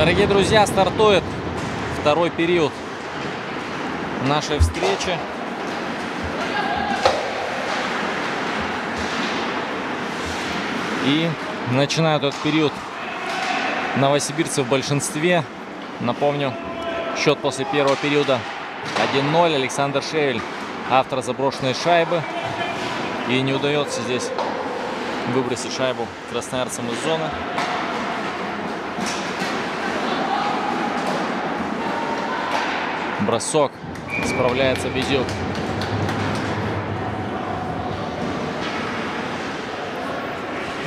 Дорогие друзья, стартует второй период нашей встречи. И начинают этот период новосибирцы в большинстве. Напомню, счет после первого периода 1-0. Александр Шевель, автор заброшенной шайбы. И не удается здесь выбросить шайбу красноярцам из зоны. Бросок. Справляется Безюк.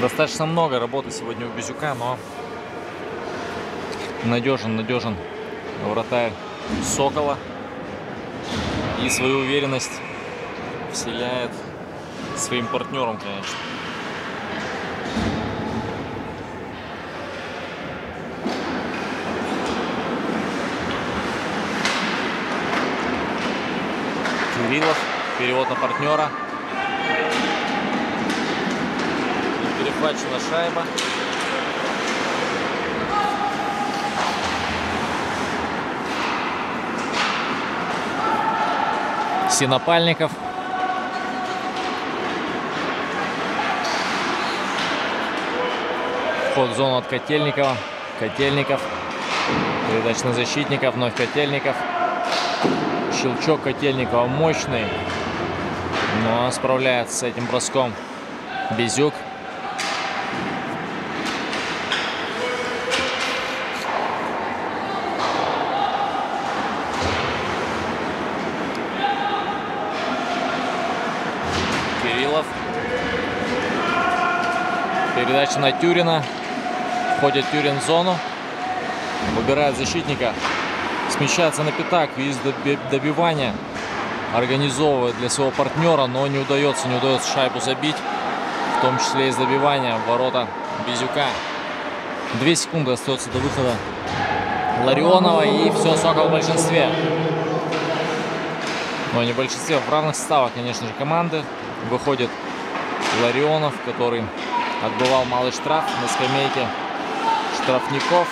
Достаточно много работы сегодня у Безюка, но надежен, надежен вратарь Сокола. И свою уверенность вселяет своим партнерам, конечно. Кириллов. Перевод на партнера. Перехвачена шайба. Синопальников. Вход в зону от Котельникова. Котельников. Передача на защитника. Вновь Котельников. Щелчок Котельникова мощный. Но справляется с этим броском Безюк. Кириллов. Передача на Тюрина. Входит Тюрин в зону. Выбирает защитника. Смещается на пятак. Из добивания. Организовывает для своего партнера, но не удается, не удается шайбу забить. В том числе из добивания в ворота Безюка. Две секунды остается до выхода Ларионова. И все, Сокол в большинстве. Но не в большинстве, в равных составах, конечно же, команды. Выходит Ларионов, который отбывал малый штраф на скамейке штрафников.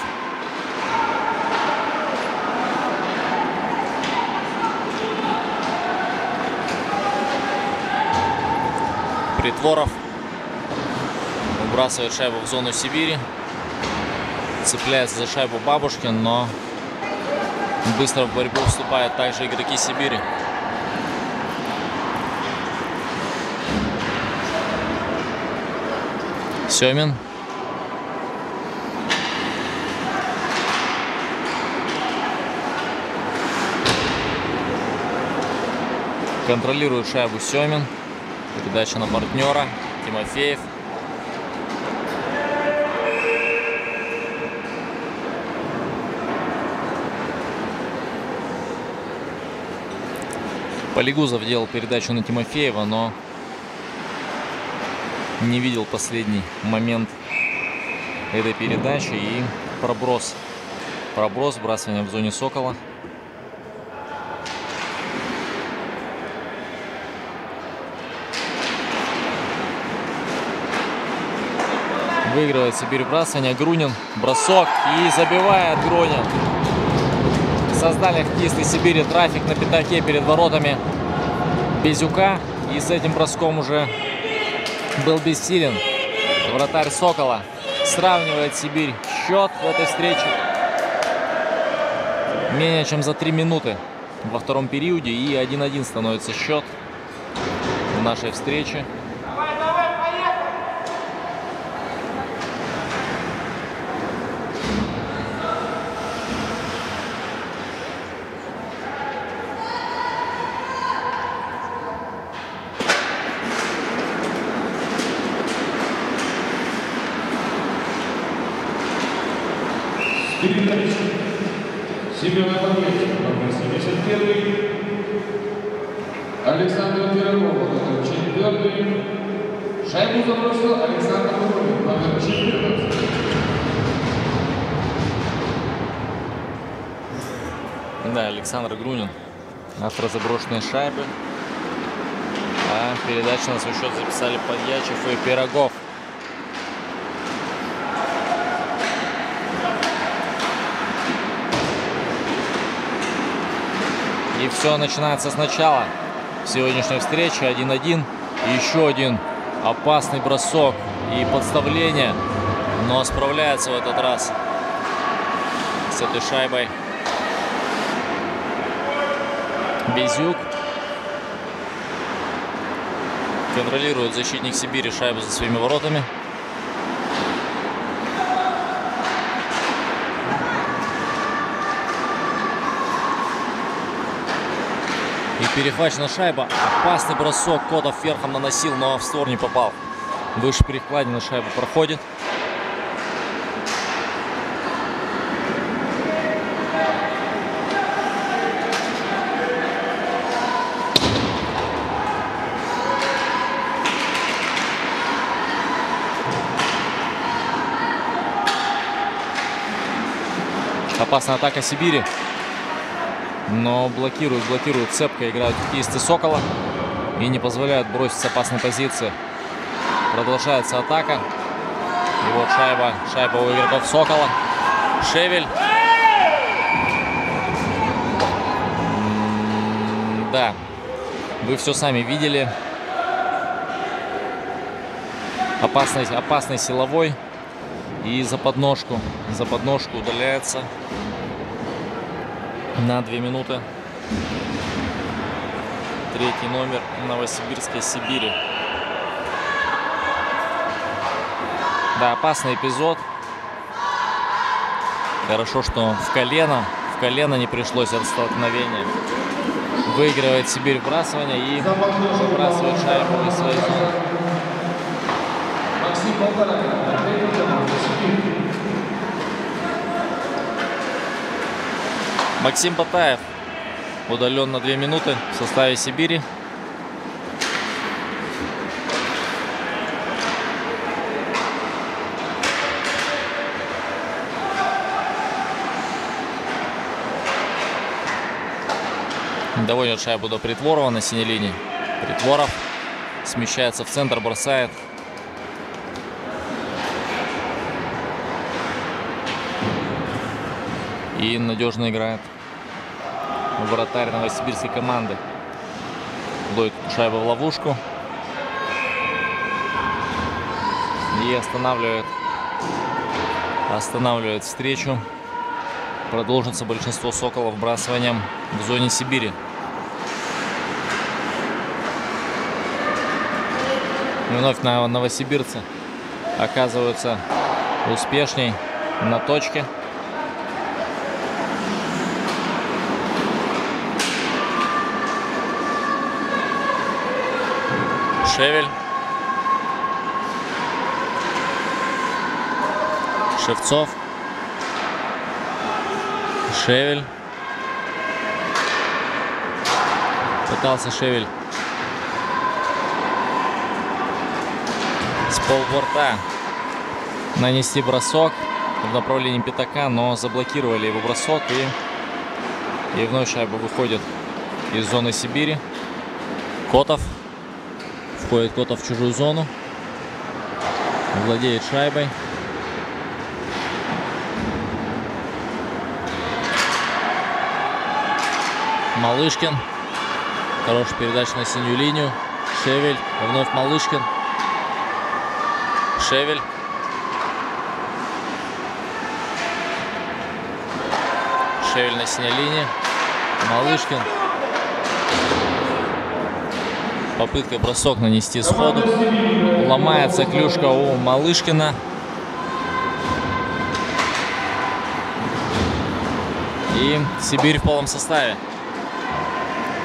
Притворов выбрасывает шайбу в зону Сибири. Цепляется за шайбу Бабушкин, но быстро в борьбу вступают также игроки Сибири. Семин. Контролирует шайбу Семин. Передача на партнера. Тимофеев. Полигузов делал передачу на Тимофеева, но не видел последний момент этой передачи и проброс. Проброс, сбрасывание в зоне Сокола. Выигрывает Сибирь вбрасывание. Грунин. Бросок. И забивает Грунин. Создали хоккеисты Сибири трафик на пятаке перед воротами Безюка. И с этим броском уже был бессилен. Вратарь Сокола сравнивает Сибирь. Счет в этой встрече менее чем за 3 минуты во втором периоде. И 1-1 становится счет в нашей встрече. Передача. Семен Абонетов, номер 71. Александр Пирогов, номер 4. Шайбу забросил Александр Воронин, номер 14. Да, Александр Грунин. Автор заброшенной шайбы. А передачу на свой счет записали Подьячев и Пирогов. Все начинается сначала. Сегодняшняя встреча 1-1. И еще один опасный бросок и подставление. Но справляется в этот раз с этой шайбой. Безюк. Контролирует защитник Сибири шайбу за своими воротами. Перехвачена шайба. Опасный бросок. Котов верхом наносил, но в створ не попал. Выше перекладины шайба проходит. Опасная атака Сибири. Но блокируют, блокируют цепко, играют хоккеисты Сокола. И не позволяют бросить с опасной позиции. Продолжается атака. И вот шайба, шайба у игроков Сокола. Шевель. Да, вы все сами видели. Опасный, опасный силовой. И за подножку, за подножку удаляется на две минуты. Третий номер Новосибирской Сибири. Да, опасный эпизод. Хорошо, что в колено, в колено не пришлось от столкновения. Выигрывает Сибирь вбрасывание и выбрасывает шайбу из своей зоны. Максим Батаев удален на две минуты в составе Сибири. Доводит шайбу до Притворова на синей линии. Притворов смещается в центр, бросает. И надежно играет вратарь новосибирской команды. Ловит шайбу в ловушку. И останавливает, останавливает встречу. Продолжится большинство Соколов вбрасыванием в зоне Сибири. Вновь новосибирцы оказываются успешней на точке. Шевель. Шевцов. Шевель. Пытался Шевель с полборта нанести бросок в направлении пятака, но заблокировали его бросок и, и вновь шайба выходит из зоны Сибири. Котов. Входит Котов в чужую зону. Владеет шайбой. Малышкин. Хорошая передача на синюю линию. Шевель. Вновь Малышкин. Шевель. Шевель на синей линии. Малышкин. Попытка бросок нанести сходу. Ломается клюшка у Малышкина. И Сибирь в полном составе.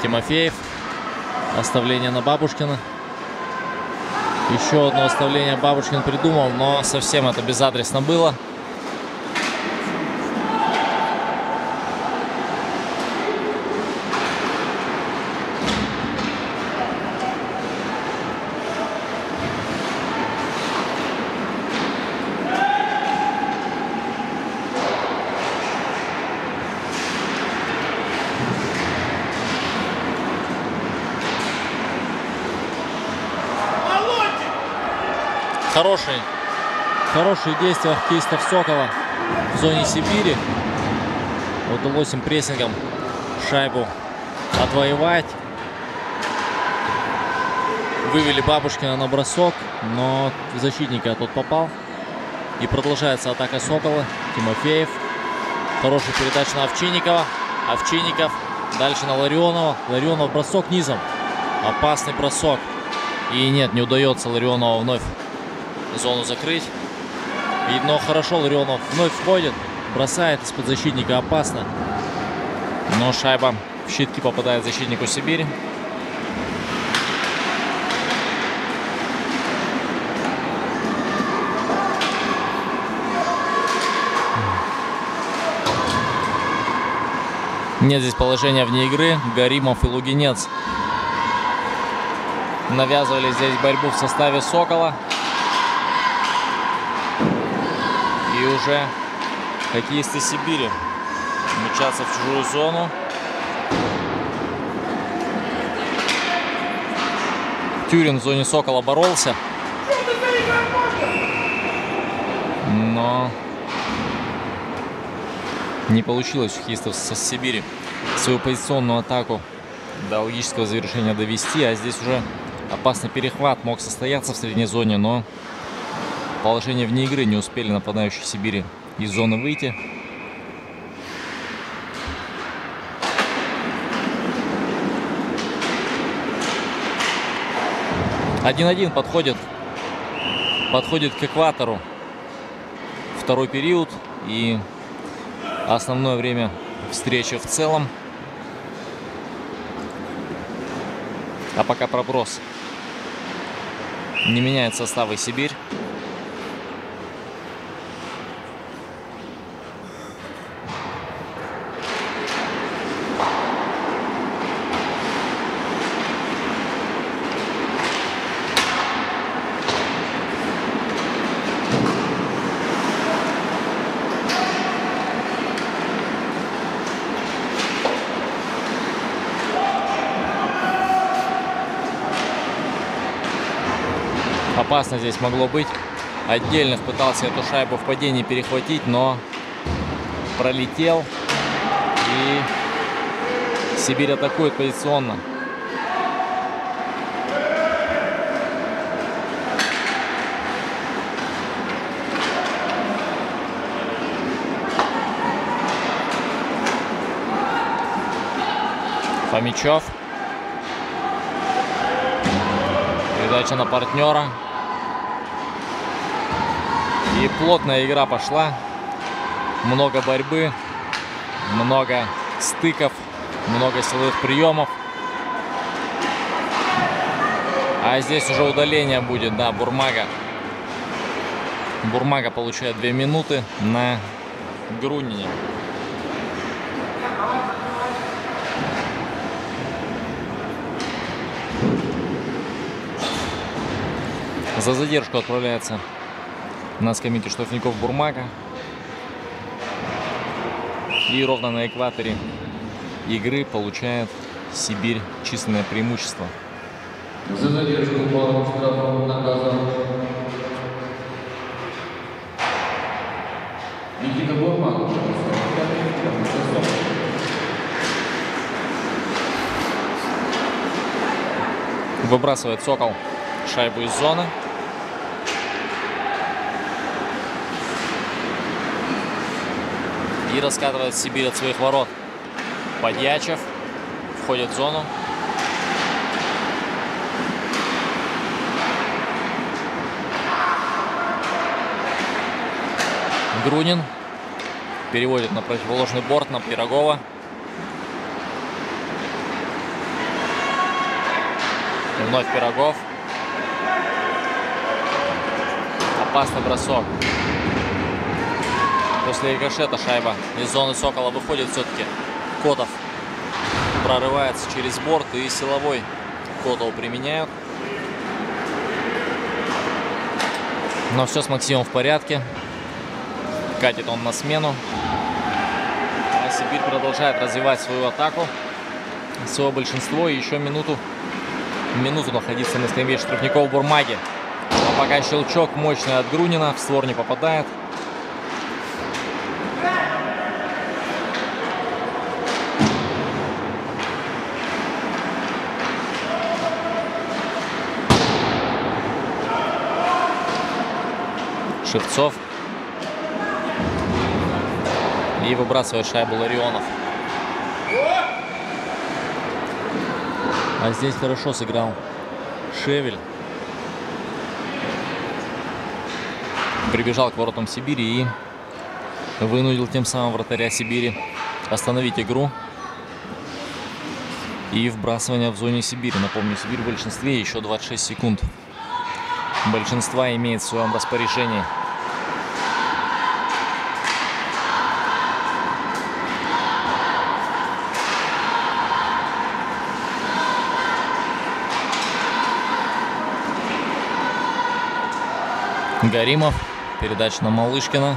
Тимофеев. Оставление на Бабушкина. Еще одно оставление Бабушкин придумал, но совсем это безадресно было. Хороший, хорошие действия хоккеистов Сокола в зоне Сибири. Удалось им прессингом шайбу отвоевать. Вывели Бабушкина на бросок, но в защитника тот попал. И продолжается атака Сокола. Тимофеев. Хорошая передача на Овчинникова. Овчинников. Дальше на Ларионова. Ларионов бросок низом. Опасный бросок. И нет, не удается Ларионова вновь зону закрыть. И, но хорошо Ларионов вновь входит. Бросает из-под защитника опасно. Но шайба в щитки попадает защитнику Сибири. Нет здесь положения вне игры. Гаримов и Лугинец навязывали здесь борьбу в составе Сокола. Уже хоккеисты Сибири мчатся в чужую зону. Тюрин в зоне Сокола боролся. Но не получилось у хоккеистов со Сибири свою позиционную атаку до логического завершения довести. А здесь уже опасный перехват мог состояться в средней зоне, но положение вне игры не успели нападающие Сибири из зоны выйти. Один-один подходит, подходит к экватору второй период и основное время встречи в целом. А пока проброс. Не меняет составы Сибирь. Опасно здесь могло быть. Отдельных пытался эту шайбу в падении перехватить, но пролетел. И Сибирь атакует позиционно. Фомичев. Передача на партнера. И плотная игра пошла. Много борьбы, много стыков, много силовых приемов. А здесь уже удаление будет, да, Бурмага. Бурмага получает 2 минуты на Грунине. За задержку отправляется на скамейке штрафников Бурмага. И ровно на экваторе игры получает Сибирь численное преимущество. За задержку малым штрафом наказан Никита Бурман. Выбрасывает Сокол шайбу из зоны. И раскатывает Сибирь от своих ворот. Подьячев входит в зону. Грунин переводит на противоположный борт на Пирогова. И вновь Пирогов. Опасный бросок. После рикошета шайба из зоны Сокола выходит все-таки Котов. Прорывается через борт и силовой Котов применяют. Но все с Максимом в порядке. Катит он на смену. А Сибирь продолжает развивать свою атаку. Свое большинство. И еще минуту, минуту находиться на скамье штрафников Бурмаги. Но пока щелчок мощный от Грунина. В створ не попадает. Шевцов. И выбрасывает шайбу Ларионов. А здесь хорошо сыграл Шевель. Прибежал к воротам Сибири и вынудил тем самым вратаря Сибири остановить игру. И вбрасывание в зоне Сибири. Напомню, Сибирь в большинстве еще 26 секунд. Большинства имеет в своем распоряжении. Гаримов. Передача на Малышкина.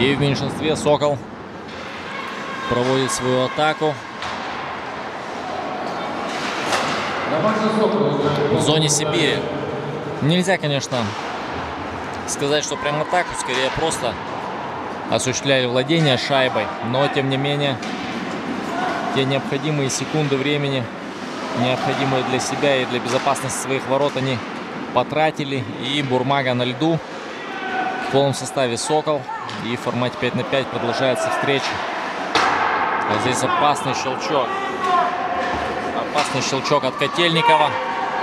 И в меньшинстве Сокол проводит свою атаку. В зоне Сибири. Нельзя, конечно, сказать, что прямо так, скорее просто осуществляли владение шайбой. Но, тем не менее, те необходимые секунды времени, необходимые для себя и для безопасности своих ворот, они потратили. И Бурмага на льду в полном составе Сокол. И в формате 5 на 5 продолжается встреча. А здесь опасный щелчок. Опасный щелчок от Котельникова.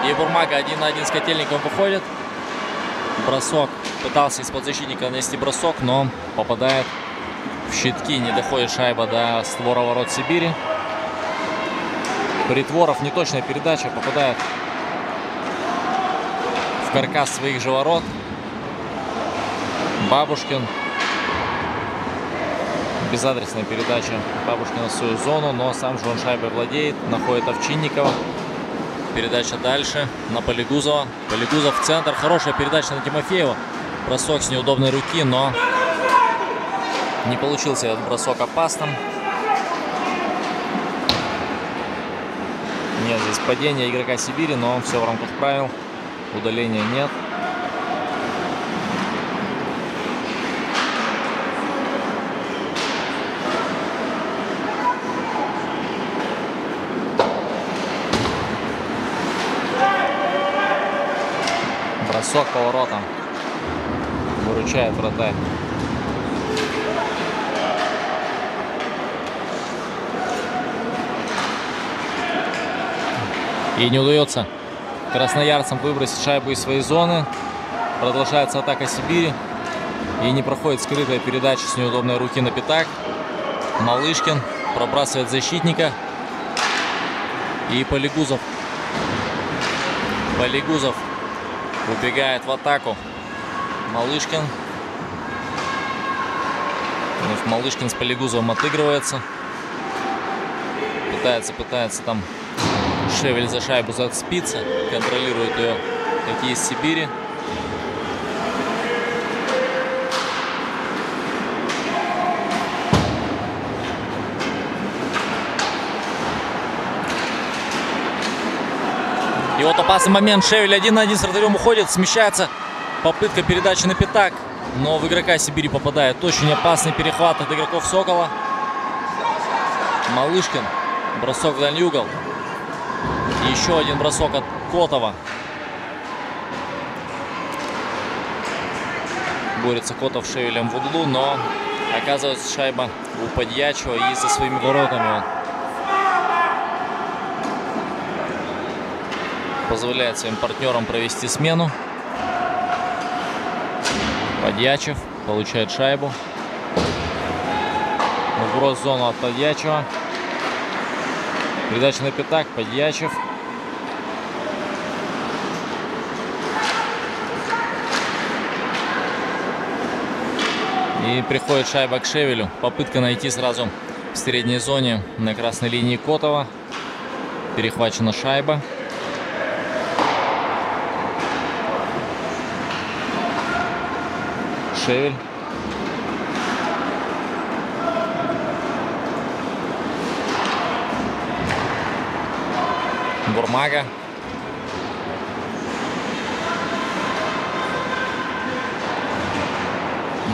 И Бурмага один на один с Котельниковым выходит. Бросок. Пытался из-под защитника нанести бросок, но попадает в щитки. Не доходит шайба до створа ворот Сибири. Притворов неточная передача попадает каркас своих же ворот. Бабушкин. Безадресная передача Бабушкина в свою зону, но сам же он шайбой владеет. Находит Овчинникова. Передача дальше на Полигузова. Полигузов в центр. Хорошая передача на Тимофеева. Бросок с неудобной руки, но не получился этот бросок опасным. Нет, здесь падение игрока Сибири, но все в рамках правил. Удаления нет. Бросок поворотом. Выручает вратарь. И не удается красноярцам выбросить шайбу из своей зоны. Продолжается атака Сибири. И не проходит скрытая передача с неудобной руки на пятак. Малышкин пробрасывает защитника. И Полигузов. Полигузов убегает в атаку. Малышкин. Малышкин с Полигузовым отыгрывается. Пытается, пытается там Шевель за шайбу зацепиться. Контролирует ее какие из Сибири. И вот опасный момент. Шевель один на один с вратарем уходит. Смещается попытка передачи на пятак. Но в игрока Сибири попадает. Очень опасный перехват от игроков Сокола. Малышкин. Бросок в дальний угол. Еще один бросок от Котова. Борется Котов Шевелем в углу, но оказывается шайба у Подьячего и за своими воротами он позволяет своим партнерам провести смену. Подьячев получает шайбу. Вброс в зону от Подьячева. Передача на пятак. Подьячев. И приходит шайба к Шевелю. Попытка найти сразу в средней зоне на красной линии Котова. Перехвачена шайба. Шевель. Бурмага.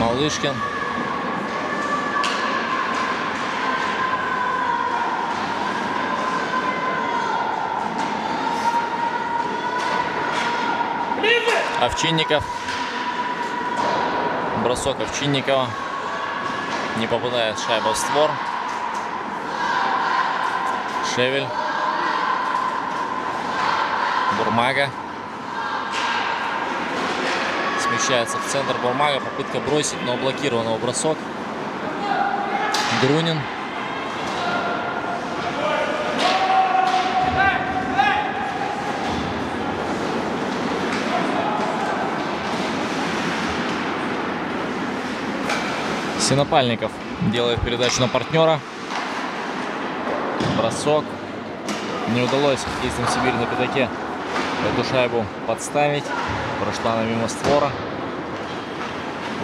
Малышкин. Овчинников. Бросок Овчинникова. Не попадает шайба в створ. Шевель. Бурмага. Смещается в центр Бурмага. Попытка бросить, но блокирован его бросок. Друнин. Синопальников делает передачу на партнера. Бросок. Не удалось хоккеистам Сибирь на пятаке эту шайбу подставить. Прошла она мимо створа.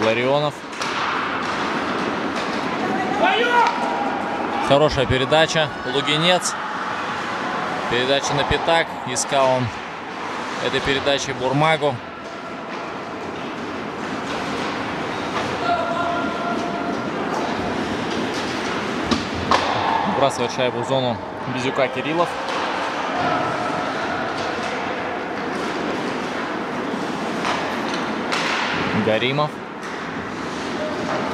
Ларионов. Хорошая передача. Лугинец. Передача на пятак. Искал он этой передачей Бурмагу. Вбрасывает шайбу в зону Безюка Кириллов. Гаримов.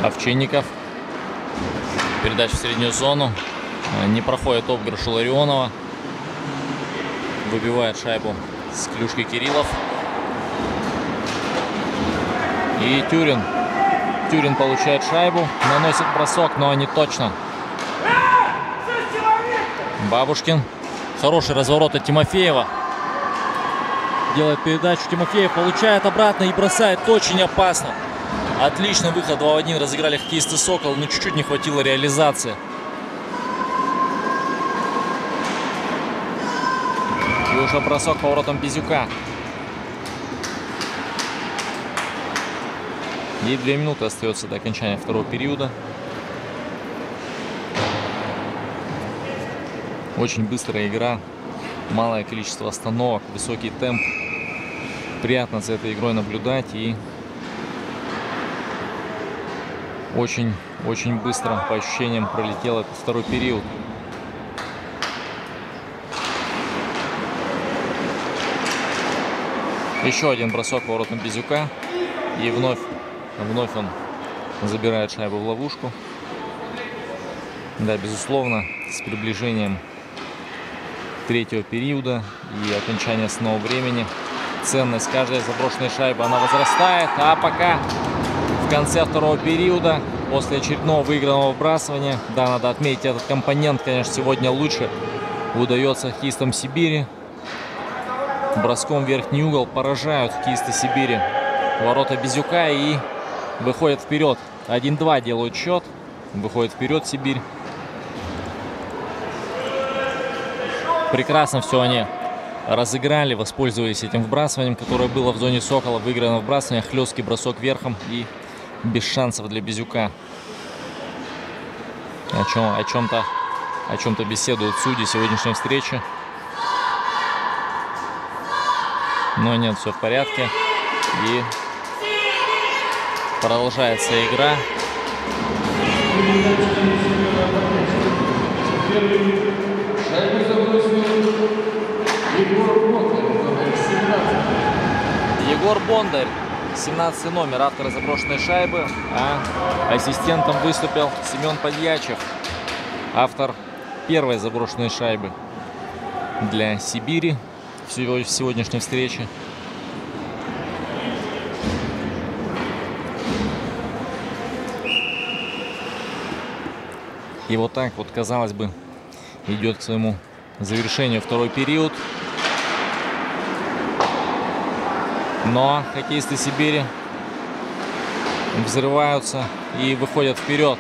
Овчинников. Передача в среднюю зону. Не проходит обыгрыш Ларионова. Выбивает шайбу с клюшки Кириллов. И Тюрин. Тюрин получает шайбу. Наносит бросок, но не точно. Бабушкин. Хороший разворот от Тимофеева. Делает передачу. Тимофеев получает обратно и бросает очень опасно. Отличный выход 2 в 1 разыграли хоккеисты Сокол, но чуть-чуть не хватило реализации. И уже бросок поворотом Безюка. И две минуты остается до окончания второго периода. Очень быстрая игра, малое количество остановок, высокий темп. Приятно за этой игрой наблюдать и очень-очень быстро по ощущениям пролетел этот второй период. Еще один бросок воротом Безюка. И вновь, вновь он забирает шайбу в ловушку. Да, безусловно, с приближением третьего периода и окончания основного времени. Ценность каждой заброшенной шайбы, она возрастает. А пока конце второго периода, после очередного выигранного вбрасывания, да, надо отметить, этот компонент, конечно, сегодня лучше удается хоккеистам Сибири. Броском в верхний угол поражают хоккеисты Сибири ворота Безюка и выходят вперед. 1-2 делают счет. Выходит вперед Сибирь. прекрасно все они разыграли, воспользовались этим вбрасыванием, которое было в зоне Сокола. Выиграно вбрасывание, хлесткий бросок верхом и без шансов для Безюка. О чем, о чем-то о чем-то беседуют судьи сегодняшней встречи. Но нет, все в порядке. И продолжается игра. Егор Бондарь, 17. Егор Бондарь, 17 номер, автор заброшенной шайбы. А ассистентом выступил Семен Подьячев, автор первой заброшенной шайбы для Сибири в сегодняшней встрече. И вот так вот, казалось бы, идет к своему завершению второй период. Но хоккеисты Сибири взрываются и выходят вперед.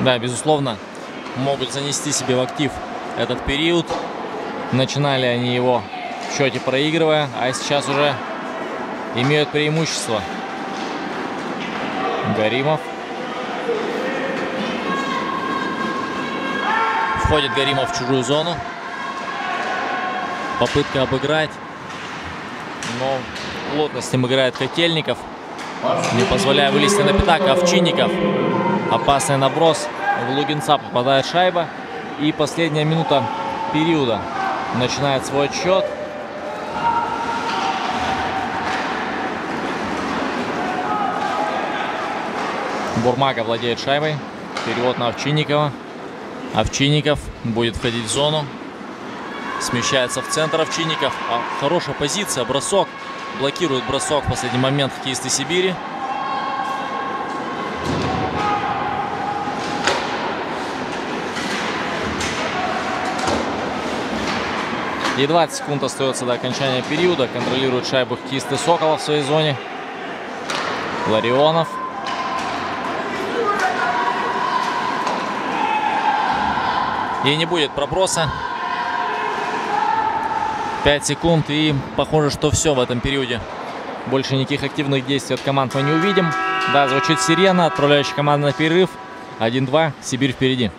Да, безусловно, могут занести себе в актив этот период. Начинали они его в счете проигрывая, а сейчас уже имеют преимущество. Гаримов Входит Гаримов в чужую зону. Попытка обыграть. Но плотно с ним играет Котельников. Не позволяя вылезти на пятак Овчинников. Опасный наброс. В Лугинца попадает шайба. И последняя минута периода начинает свой отсчет. Бурмага владеет шайбой. Перевод на Овчинникова. Овчинников будет входить в зону. Смещается в центр Овчинников. А, хорошая позиция, бросок. Блокирует бросок в последний момент хоккеисты Сибири. И 20 секунд остается до окончания периода. Контролирует шайбу хоккеисты Сокола в своей зоне. Ларионов. И не будет проброса. 5 секунд и похоже, что все в этом периоде. Больше никаких активных действий от команд мы не увидим. Да, звучит сирена, отправляющая команду на перерыв. 1-2, Сибирь впереди.